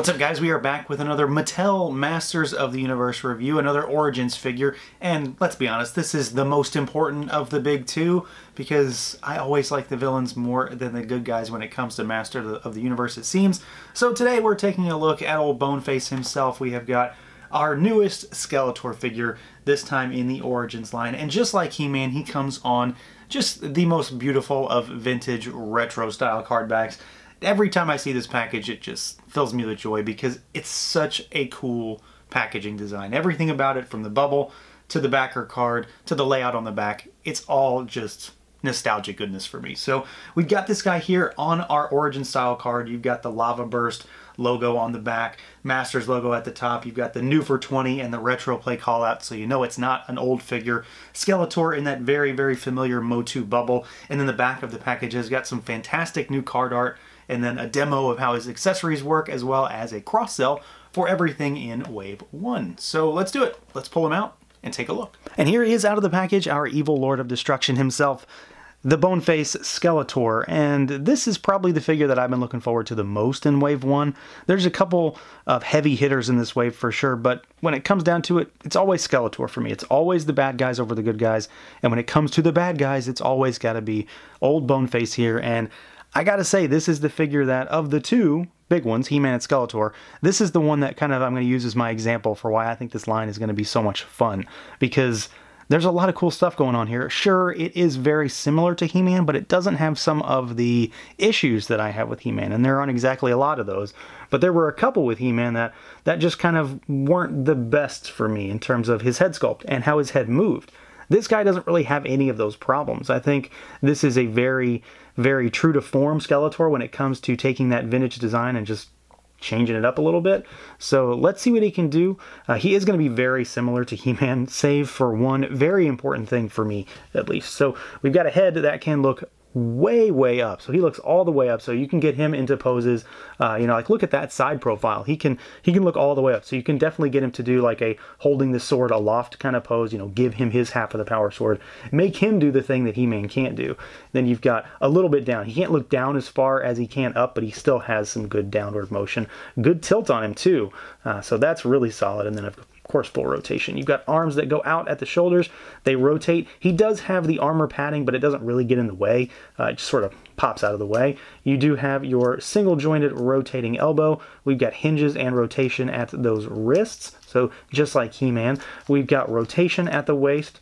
What's up guys, we are back with another Mattel Masters of the Universe review, another Origins figure, and let's be honest, this is the most important of the big two, because I always like the villains more than the good guys when it comes to Master of the Universe it seems. So today we're taking a look at old Boneface himself. We have got our newest Skeletor figure, this time in the Origins line, and just like He-Man, he comes on just the most beautiful of vintage retro style card backs every time I see this package, it just fills me with joy because it's such a cool packaging design. Everything about it, from the bubble to the backer card to the layout on the back, it's all just nostalgic goodness for me. So we've got this guy here on our Origin style card. You've got the Lava Burst logo on the back, Masters logo at the top. You've got the new for 20 and the retro play call out, so you know it's not an old figure. Skeletor in that very, very familiar Motu bubble. And then the back of the package has got some fantastic new card art and then a demo of how his accessories work, as well as a cross-sell for everything in Wave 1. So let's do it. Let's pull him out and take a look. And here he is out of the package, our evil Lord of Destruction himself, the Boneface Skeletor, and this is probably the figure that I've been looking forward to the most in Wave 1. There's a couple of heavy hitters in this wave for sure, but when it comes down to it, it's always Skeletor for me. It's always the bad guys over the good guys, and when it comes to the bad guys, it's always got to be old Boneface here, and I gotta say, this is the figure that, of the two big ones, He-Man and Skeletor, this is the one that kind of I'm to use as my example for why I think this line is to be so much fun. Because there's a lot of cool stuff going on here. Sure, it is very similar to He-Man, but it doesn't have some of the issues that I have with He-Man, and there aren't exactly a lot of those. But there were a couple with He-Man that, that just kind of weren't the best for me in terms of his head sculpt and how his head moved. This guy doesn't really have any of those problems. I think this is a very, very true to form Skeletor when it comes to taking that vintage design and just changing it up a little bit. So let's see what he can do. Uh, he is going to be very similar to He-Man, save for one very important thing for me, at least. So we've got a head that can look way way up. So he looks all the way up. So you can get him into poses uh, you know like look at that side profile. He can he can look all the way up. So you can definitely get him to do like a holding the sword aloft kind of pose you know give him his half of the power sword. Make him do the thing that he-man can't do. Then you've got a little bit down. He can't look down as far as he can up but he still has some good downward motion. Good tilt on him too. Uh, so that's really solid. And then of course, full rotation. You've got arms that go out at the shoulders. They rotate. He does have the armor padding, but it doesn't really get in the way. Uh, it just sort of pops out of the way. You do have your single jointed rotating elbow. We've got hinges and rotation at those wrists. So just like He-Man, we've got rotation at the waist.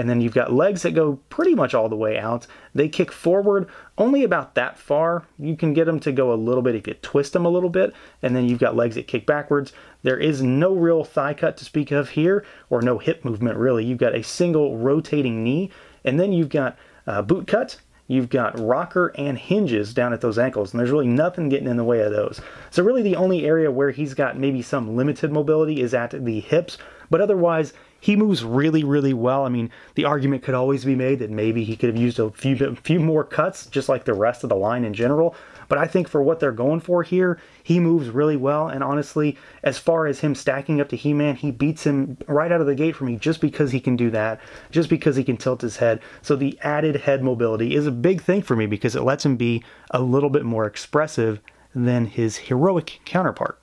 And then you've got legs that go pretty much all the way out. They kick forward only about that far. You can get them to go a little bit if you twist them a little bit. And then you've got legs that kick backwards. There is no real thigh cut to speak of here, or no hip movement really. You've got a single rotating knee. And then you've got uh, boot cut, you've got rocker and hinges down at those ankles, and there's really nothing getting in the way of those. So really the only area where he's got maybe some limited mobility is at the hips, but otherwise he moves really, really well. I mean, the argument could always be made that maybe he could have used a few, a few more cuts, just like the rest of the line in general. But I think for what they're going for here, he moves really well. And honestly, as far as him stacking up to He-Man, he beats him right out of the gate for me just because he can do that, just because he can tilt his head. So the added head mobility is a big thing for me because it lets him be a little bit more expressive than his heroic counterpart.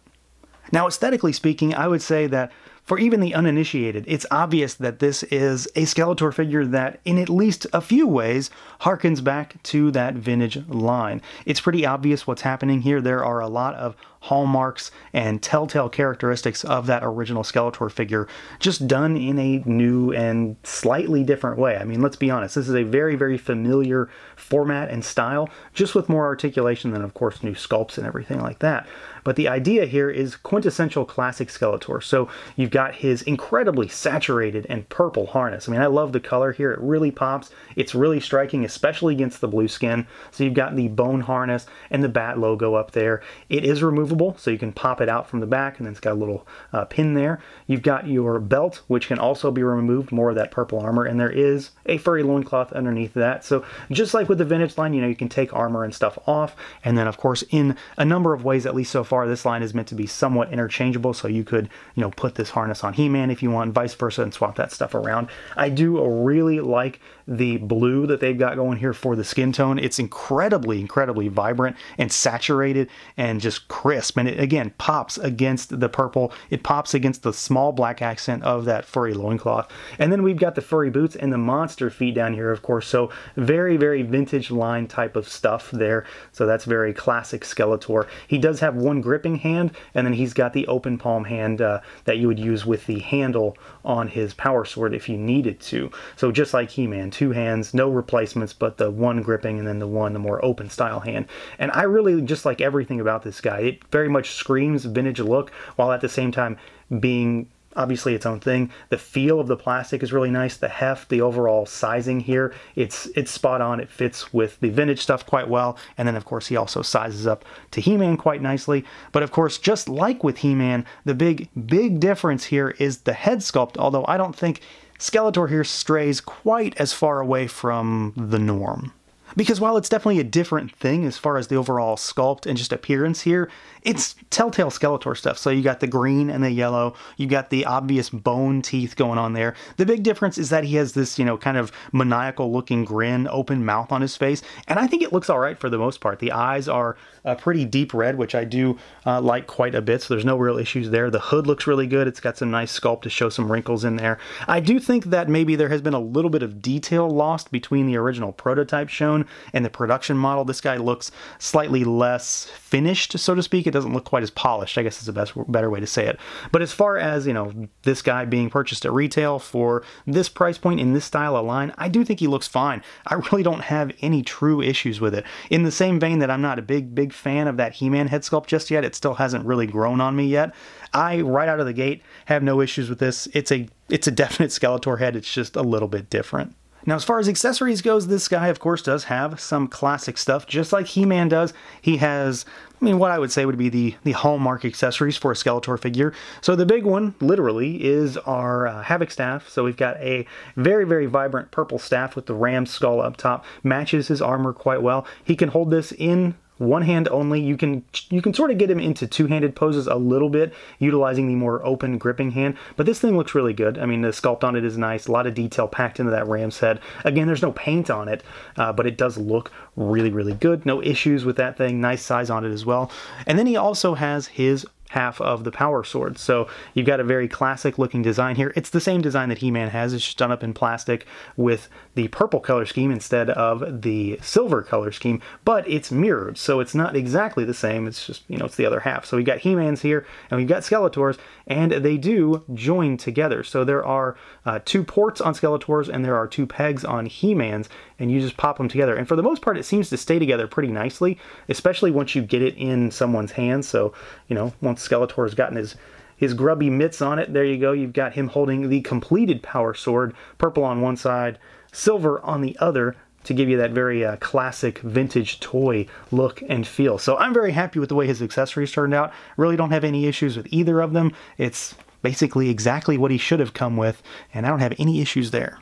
Now, aesthetically speaking, I would say that for even the uninitiated, it's obvious that this is a Skeletor figure that, in at least a few ways, harkens back to that vintage line. It's pretty obvious what's happening here. There are a lot of hallmarks and telltale characteristics of that original Skeletor figure, just done in a new and slightly different way. I mean, let's be honest, this is a very, very familiar format and style, just with more articulation than, of course, new sculpts and everything like that. But the idea here is quintessential classic Skeletor. So you've got his incredibly saturated and purple harness. I mean, I love the color here. It really pops. It's really striking, especially against the blue skin. So you've got the bone harness and the bat logo up there. It is removable so you can pop it out from the back, and then it's got a little uh, pin there. You've got your belt, which can also be removed, more of that purple armor, and there is a furry loincloth underneath that. So just like with the vintage line, you know, you can take armor and stuff off, and then of course, in a number of ways, at least so far, this line is meant to be somewhat interchangeable, so you could, you know, put this harness on He-Man if you want, vice versa, and swap that stuff around. I do really like the blue that they've got going here for the skin tone. It's incredibly, incredibly vibrant and saturated and just crisp crisp and it again pops against the purple. It pops against the small black accent of that furry loincloth. And then we've got the furry boots and the monster feet down here, of course. So very, very vintage line type of stuff there. So that's very classic Skeletor. He does have one gripping hand, and then he's got the open palm hand uh, that you would use with the handle on his power sword if you needed to. So just like He-Man, two hands, no replacements, but the one gripping and then the one, the more open style hand. And I really just like everything about this guy. It very much screams vintage look, while at the same time being obviously its own thing. The feel of the plastic is really nice. The heft, the overall sizing here, it's it's spot on. It fits with the vintage stuff quite well. And then of course he also sizes up to He-Man quite nicely. But of course, just like with He-Man, the big big difference here is the head sculpt. Although I don't think Skeletor here strays quite as far away from the norm. Because while it's definitely a different thing as far as the overall sculpt and just appearance here, it's Telltale Skeletor stuff. So you got the green and the yellow, you got the obvious bone teeth going on there. The big difference is that he has this, you know, kind of maniacal looking grin, open mouth on his face, and I think it looks all right for the most part. The eyes are a pretty deep red, which I do uh, like quite a bit, so there's no real issues there. The hood looks really good. It's got some nice sculpt to show some wrinkles in there. I do think that maybe there has been a little bit of detail lost between the original prototype shown and the production model. This guy looks slightly less finished, so to speak. It doesn't look quite as polished, I guess is the best better way to say it. But as far as, you know, this guy being purchased at retail for this price point in this style of line, I do think he looks fine. I really don't have any true issues with it. In the same vein that I'm not a big, big fan of that He-Man head sculpt just yet, it still hasn't really grown on me yet. I, right out of the gate, have no issues with this. It's a it's a definite Skeletor head. It's just a little bit different. Now, as far as accessories goes, this guy, of course, does have some classic stuff, just like He-Man does. He has, I mean, what I would say would be the, the hallmark accessories for a Skeletor figure. So the big one, literally, is our uh, Havoc staff. So we've got a very, very vibrant purple staff with the ram skull up top. Matches his armor quite well. He can hold this in one hand only. You can you can sort of get him into two-handed poses a little bit, utilizing the more open gripping hand. But this thing looks really good. I mean, the sculpt on it is nice. A lot of detail packed into that ram's head. Again, there's no paint on it, uh, but it does look really, really good. No issues with that thing. Nice size on it as well. And then he also has his half of the power sword. So you've got a very classic looking design here. It's the same design that He-Man has. It's just done up in plastic with the purple color scheme instead of the silver color scheme, but it's mirrored. So it's not exactly the same. It's just, you know, it's the other half. So we've got He-Man's here and we've got Skeletors and they do join together. So there are uh, two ports on Skeletors and there are two pegs on He-Man's and you just pop them together. And for the most part, it seems to stay together pretty nicely, especially once you get it in someone's hands. So, you know, once Skeletor has gotten his his grubby mitts on it, there you go. You've got him holding the completed power sword, purple on one side, silver on the other, to give you that very uh, classic vintage toy look and feel. So I'm very happy with the way his accessories turned out. Really don't have any issues with either of them. It's basically exactly what he should have come with, and I don't have any issues there.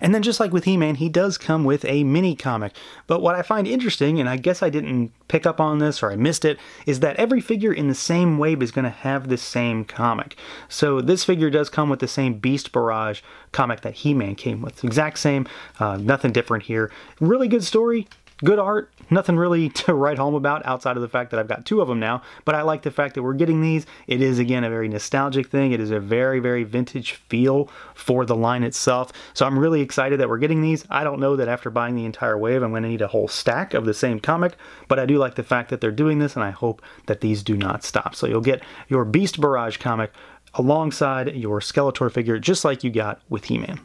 And then just like with He-Man, he does come with a mini comic. But what I find interesting, and I guess I didn't pick up on this or I missed it, is that every figure in the same wave is going to have the same comic. So this figure does come with the same Beast Barrage comic that He-Man came with. Exact same, uh, nothing different here. Really good story, good art, nothing really to write home about outside of the fact that I've got two of them now, but I like the fact that we're getting these. It is, again, a very nostalgic thing. It is a very, very vintage feel for the line itself. So I'm really excited that we're getting these. I don't know that after buying the entire wave, I'm going to need a whole stack of the same comic, but I do like the fact that they're doing this, and I hope that these do not stop. So you'll get your Beast Barrage comic alongside your Skeletor figure, just like you got with He-Man.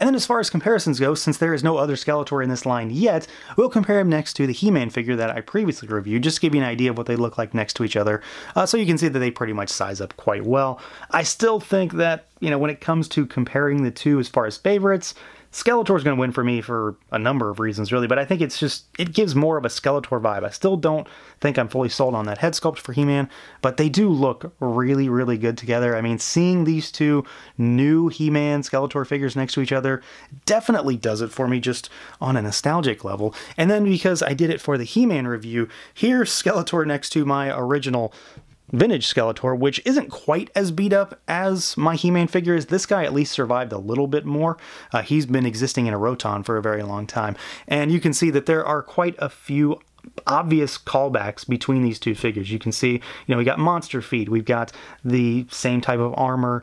And then as far as comparisons go, since there is no other Skeletor in this line yet, we'll compare him next to the He-Man figure that I previously reviewed, just to give you an idea of what they look like next to each other, uh, so you can see that they pretty much size up quite well. I still think that, you know, when it comes to comparing the two as far as favorites, Skeletor's going to win for me for a number of reasons, really, but I think it's just, it gives more of a Skeletor vibe. I still don't think I'm fully sold on that head sculpt for He-Man, but they do look really, really good together. I mean, seeing these two new He-Man Skeletor figures next to each other definitely does it for me just on a nostalgic level. And then because I did it for the He-Man review, here's Skeletor next to my original vintage Skeletor, which isn't quite as beat up as my He-Man figure is. This guy at least survived a little bit more. Uh, he's been existing in a Roton for a very long time. And you can see that there are quite a few obvious callbacks between these two figures. You can see, you know, we got monster feet, we've got the same type of armor,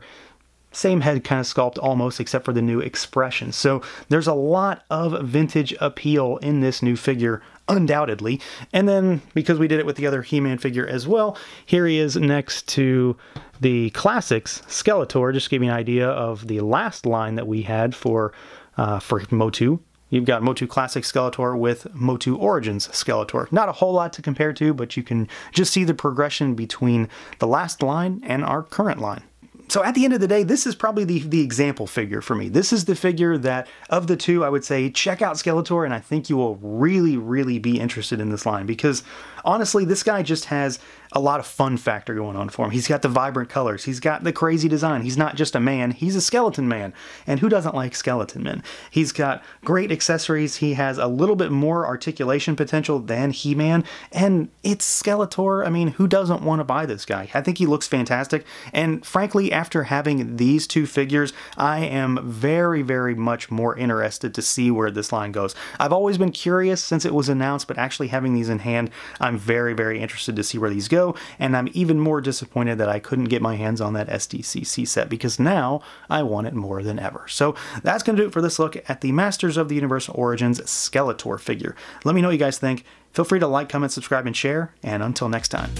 same head kind of sculpt almost, except for the new expression. So there's a lot of vintage appeal in this new figure, undoubtedly. And then because we did it with the other He-Man figure as well, here he is next to the classics Skeletor. Just to give you an idea of the last line that we had for uh, for Motu. You've got Motu Classic Skeletor with Motu Origins Skeletor. Not a whole lot to compare to, but you can just see the progression between the last line and our current line so at the end of the day, this is probably the, the example figure for me. This is the figure that, of the two, I would say check out Skeletor, and I think you will really, really be interested in this line because honestly, this guy just has a lot of fun factor going on for him. He's got the vibrant colors, he's got the crazy design. He's not just a man, he's a skeleton man. And who doesn't like skeleton men? He's got great accessories, he has a little bit more articulation potential than He Man, and it's Skeletor. I mean, who doesn't want to buy this guy? I think he looks fantastic, and frankly, after having these two figures, I am very, very much more interested to see where this line goes. I've always been curious since it was announced, but actually having these in hand, I'm very, very interested to see where these go, and I'm even more disappointed that I couldn't get my hands on that SDCC set because now I want it more than ever. So that's going to do it for this look at the Masters of the Universal Origins Skeletor figure. Let me know what you guys think. Feel free to like, comment, subscribe, and share, and until next time.